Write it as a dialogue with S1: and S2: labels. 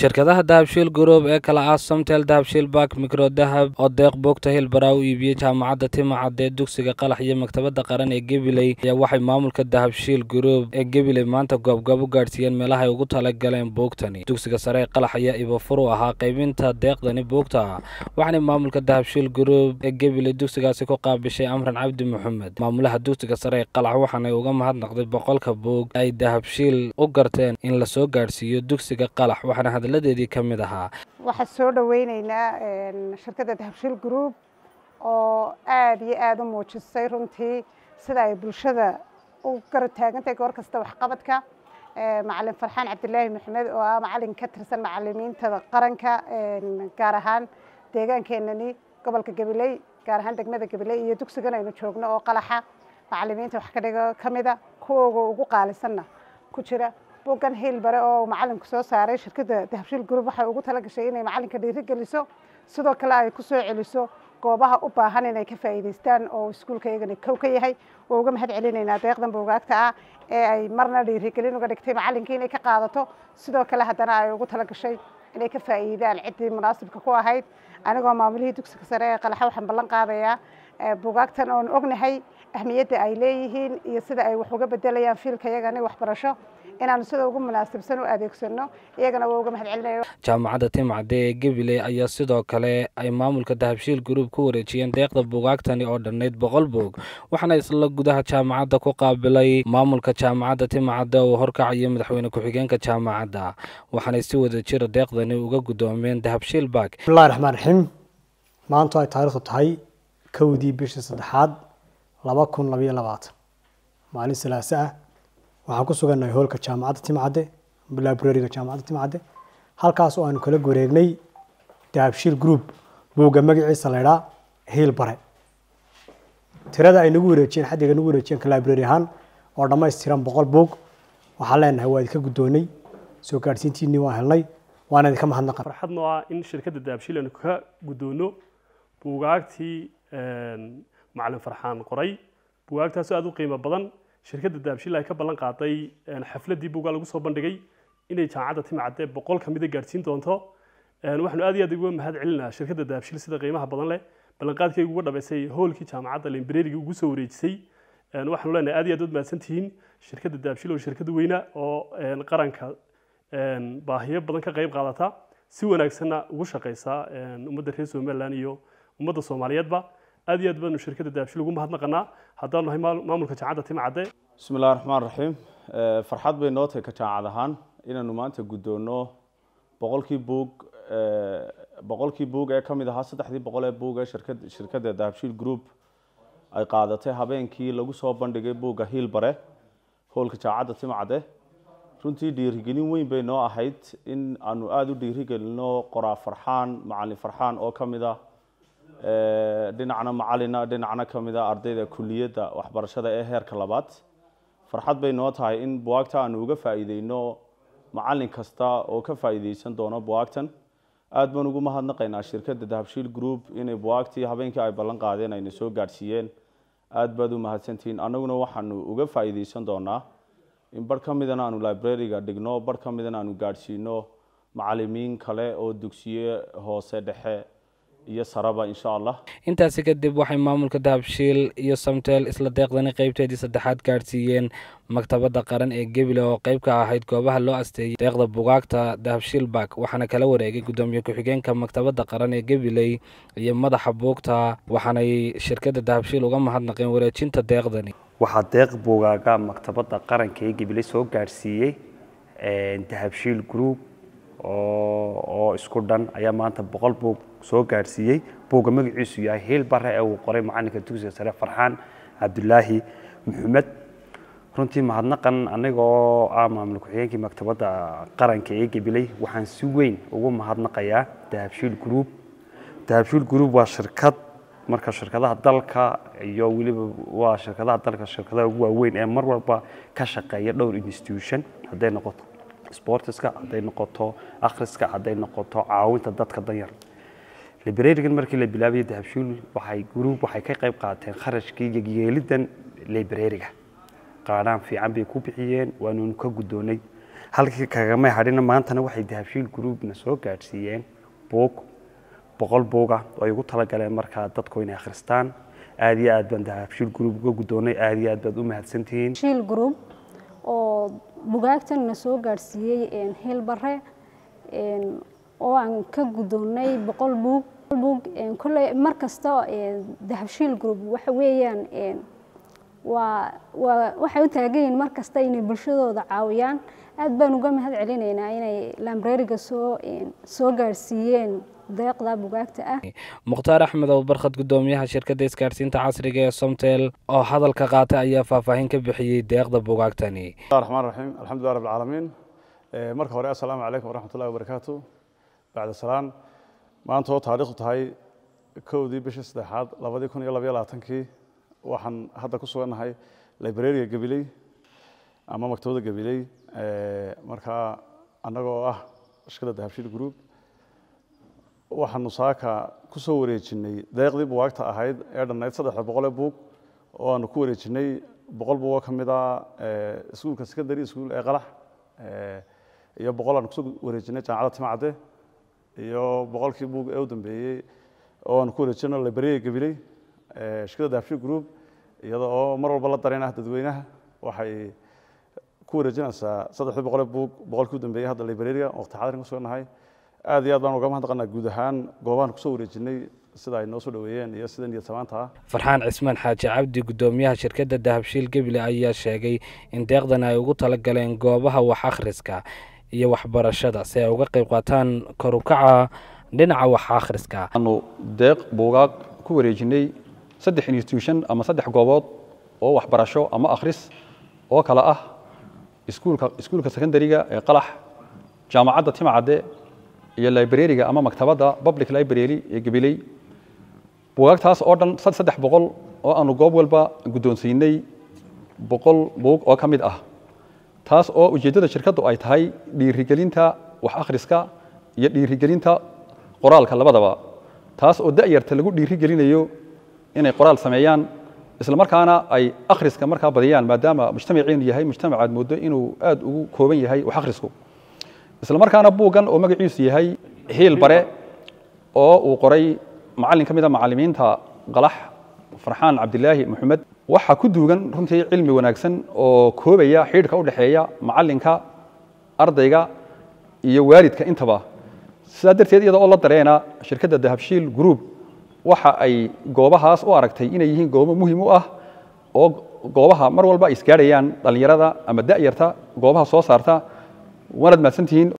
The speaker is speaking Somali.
S1: shirkadaha dahabshiil group ee kala ah somtel dahabshiil bank mikro dahab oo deeq boogta hilbara u iibiyey jaamacadda timacad ee dugsiga qalax iyo maktabadda qaran ee gabiley ayaa waxay maamulka dahabshiil group ee gabiley maanta goobgoob u gaadhsiiyeen meelaha ay ugu talagaleen boogtani. Dugsiga sare ee qalax ayaa ibafur u ahaa qaybinta deeqdani boogta waxaana maamulka dahabshiil group ee gabiley dugsigaasi ku qaabishay amran cabdi maxamed maamulaha dugsiga sare ee qalax waxaanay uga mahadnaqday boqolka boog ay dahabshiil u garteen in la soo gaadhsiiyo dugsiga qalax waxaana hadaladeedii ka mid ahaa.
S2: Waxaan soo dhaweyneynaa shirkadda dahabshiil group oo aada iyo aada u muujisay runtii sida ay bulshada u garab taagantahay goor kasta waxqabadka. Macalin farxaan cabdilaahi maxamed oo ah macalin ka tirsan macalimiinta qaranka gaar ahaan deegaankeenani gobolka gabiley gaar ahaan degmada gabiley iyo dugsigan aynu joogno oo qalaxa. Macalimiinta wax ka dhigo ka mida kuwooga ugu qaalisanna ku jira buuggan hiil bare oo macalinku soo saaray shirkadda dahabshiil group waxay ugu tala gashay inay macalinka dhiiri geliso sidoo kale ay ku soo celiso goobaha u baahan inay ka faa'iidaystaan oo iskuulka iyagana kow ka yahay. Oo uga mahad celinaynaa deeqdan buugaagta ah ee ay marna dhiirigelin uga dhigtay macalinkii inay ka qaadato. Sidoo kale haddana ay ugu tala inay ka faa'iidaan ciddii munaasibka ku ahayd. Anigoo maamulihii dugsiga sare ee qalaxa waxaan ballan qaadayaa buugaagtan oon ognahay ahmiyadda ay leeyihiin iyo sida ay wax uga bedelayaan fiilka iyagani waxbarasho inaanu sida ugu munaasibsan u adeegsano iyagana waa uga mahad celinaya
S1: jaamacadda timcadde ee gabiley ayaa sidoo kale ay maamulka dahabshiil group ku wareejiyeen deeqda buugaagtani oo dhannayd boqol boog waxaana isla gudaha jaamacadda ku qaabilay maamulka jaamacadda timcadde oo horkacayo madaxweyne ku-xigeenka jaamacadda. Waxaanay si wada jira deeqdani uga guddoomeen dahabshiil bank
S3: bismillahi raxmaan raxiim maantu ay taariikhdu tahay kowdii bishii saddexaad laba kun labayo labaatan maalin salaase ah waxaan ku sugannahay hoolka jaamacadda timcadde librariga jaamacadda timcadde halkaas oo aanu kala goreegnay dahabshiil group buugga magaciisa la idhaa hiil bare. Tirada ay nagu wareejiyeen xaddiga nagu wareejiyeen library ahaan oo dhammaystiran boqol buug. Waxaan leenahay waa idinka guddoonay soo gaadhsiintiinii waan helnay waana idinka mahadnaqan.
S4: Farxad noo ah in shirkadda dahabshiil aanu ka guddoono. Buugaagtii macalin farxaan qoray buugaagtaas aada u qiimo badan shirkadda dahabshiil ay ka ballan qaaday xafladdii buugaa lagu soo bandhigay inay jaamacadda timcadde boqol ka mida gaadhsiin doonto. Waxaanu aad iyo aad uga mahad celinaa shirkadda dahabshiil sida qiimaha badan leh ballanqaadkayga uga dhabaysay hoolkii jaamacadda limbreriga ugu soo wareejisay. Waxaanu leenahay aad iyo aad ud mahadsan tihiin shirkadda oo shirkad weyna oo qaranka baahiyo badan ka qayb qaadata. Si wanaagsanna ugu shaqaysa ummadda reer somaliland iyo ummadda soomaaliyeedba aad iyo aad baanu shirkadda dahabshiil ugu mahadnaqanaa haddaanu nahay maamulka jaamacadda timcadde
S5: bismi illahi raxmaan raxiim farxad bay noo tahay ka jaamacad ahaan. Inaanu maanta guddoonno boqolkii buug boqolkii buug ee ka mid ahaa saddexdii boqol ee buug ee shirkad shirkadda dahabshiil group ay qaadatay habeenkii lagu soo bandhigay buugga hiil bare hoolka jaamacadda timcadde runtii dhiirigelin weyn bay noo ahayd in aanu aada u dhiirigelino qoraa farxaan macalin farxaan oo ka mid ah dhinacna macalina dhinacna ka mid a ardayda kuliyadda waxbarashada ee heerka labaad farxad bay noo tahay in buwaagta aanu uga faa'iideyno macalin kasta oo ka faa'iideysan doono buwaagtan. Aad baan ugu mahadnaqaynaa shirkadda dahabshiil group inay buwaagtii habeenkii ay ballan qaadeen ayna soo gaadhsiiyeen. Aad baad u mahadsantihiin annaguna waxaanu uga faa'iideysan doonaa in bar ka midana aanu librariga dhigno bar ka midana aanu gaadhsiino macalimiin kale oo dugsiye hoose dhexe iyo saraba insha allah
S1: intaasi kadib waxay maamulka dahabshiil iyo samtel isla deeqdani qeybteedii saddexaad gaadhsiiyeen maktabadda qaran ee gebile oo qeyb ka ahayd goobaha loo asteeyey deeqda bugaagta dahabshiil bak waxaana kala wareegay guddoomiye ku-xigeenka maktabadda qaran ee gabiley iyo madaxa buugta waxaanay shirkadda dahabshiil uga mahadnaqeen wareejinta deeqdani.
S6: Waxaa deeq buugaaga maktabadda qaranka ee gabiley soo gaadhsiiyey dahabshiil group oo isku dhan ayaa maanta boqol buug soo gaadhsiiyey. Buugga magaciisu yahay hiil bare ee uu qoray macalinka dugsiga sare farxaan cabdulaahi maxamed. Runtii mahadnaqan anigoo ah maamul ku-xigeenkii maktabadda qaranka ee gabiley waxaan si weyn ugu mahadnaqayaa dahabshiil group. Dahabshiil group waa shirkad marka shirkadaha dalka iyo weliba waa shirkadaha dalka shirkadaha ugu waaweyn ee mar walba ka shaqeeya dhowr institution. Hadday noqoto sportiska hadday noqoto akhriska hadday noqoto caawinta dadka danyar. Librarigan markii la bilaabayay dahabshiil waxay group waxay ka qayb qaateen kharashkii yeelidan librariga. Qaadhaan fiican bay ku bixiyeen waanunu ka guddoonay. Halkii kagamay hadhina maantana waxay dahabshiil groupna soo gaadhsiiyeen buug boqol buuga oo ay talagaleen markaa dadku inay akhristaan. Aad iyo aad baan dahabshiil group uga guddoonnay aad iyo aad baad u mahadsantihiin
S7: oo bugaagtanna soo gaadhsiiyey hilbare oo aan ka guddoonnay boqol buug. Buug kolley mar kasta dahabshiil group waxa weeyaan waa waa waxay u taagan yihiin mar inay bulshadooda caawiyaan aad baan uga mahad celinaynaa inay lambreriga soo soo gaadhsiiyeen deeqda bugaagta ah.
S1: Mukhtaar axmed oo barkhad guddoomiyaha shirkadda isgaadhsiinta casriga ee somtel oo hadalka qaatay ayaa faahfaahin ka bixiyey deeqda bugaagtani.
S8: Raxmaan raxiim alxamdulilah rabbi alcaalamiin marka hore assalaamu calaykum waraxmatullahi wabarakaatu. Bacda salaan maanta oo taariikhdu tahay kowdii bishii saddexaad labadii kun iyo labaiyo labaatankii waxaan hadda ku sugannahay librariga gabiley ama maktabadda gabiley markaa annagoo ah shirkadda dahabshiil group waxaanu saaka ku soo wareejinay deeqdii bugaagta ahayd ee dhannayd saddexda boqolee buug oo aanu ku wareejinay boqol buugoo ka mid ah iskuulka secondary school ee qalax iyo boqol aanu ku soo wareejinay jaamacadda timacadde iyo boqolkii buug ee u dambeeyey oo aanu ku wareejino librariga gabiley shirkadda dahabshiil group iyada oo mar walba la dareen ah dadweynaha. Waxay ku wareejinaysaa saddexdii boqolee buug boqolkii u dambeeyey hadda librariga waqti xaadirin ku sugannahay aad iyo aad baan uga mahadnaqanaa guud ahaan goobahan ku soo wareejinay sida ay noo soo dhaweeyeen iyo sida niyad samaanta ah
S1: farxaan cismaan xaaji cabdi guddoomiyaha shirkadda dahabshiil gebile ayaa sheegay in deeqdan ay ugu talagaleen goobaha wax akhriska iyo waxbarashada si ay uga qayb qaataan korukaca dhinaca wax akhriska.
S9: Aanu deeq buugaag ku wareejinay saddex institution ama saddex goobood oo waxbarasho ama akhris oo kale ah iskuulka secondariga ee qalax jaamacadda timacadde iyo librariga ama maktabadda public library ee gabiley buugaagtaas oo dhan saddex boqol oo aanu goob walba guddoonsiinay boqol buug oo ka mid ah. Taas oo ujeeddada shirkaddu ay tahay dhiirigelinta wax akhriska iyo dhiirigelinta qoraalka labadaba. Taas oo da'yarta lagu dhiirigelinayo inay qoraal sameeyaan isla markaana ay akhriska markaa badiyaan maadaama mujtamaciinu yahay mujtamac aad mooddo inuu aad ugu kooban yahay wax akhrisku. Isla markaana buuggan oo magaciisu yahay hiil bare oo uu qoray macallin ka mid a macallimiinta qalax farxaan cabdilaahi maxamed waxaa ku duugan runtii cilmi wanaagsan oo koobaya xidhiidhka u dhexeeya macallinka ardayga iyo waalidka intaba. Sidaa darteed iyada oo la dareena shirkadda dahabshiil group waxa ay goobahaas u aragtay inay yihiin goobo muhiim u ah oo goobaha mar walba ay isgaadhayaan dhallinyarada ama da'yarta goobaha soo saarta waanaad mahadsantihiin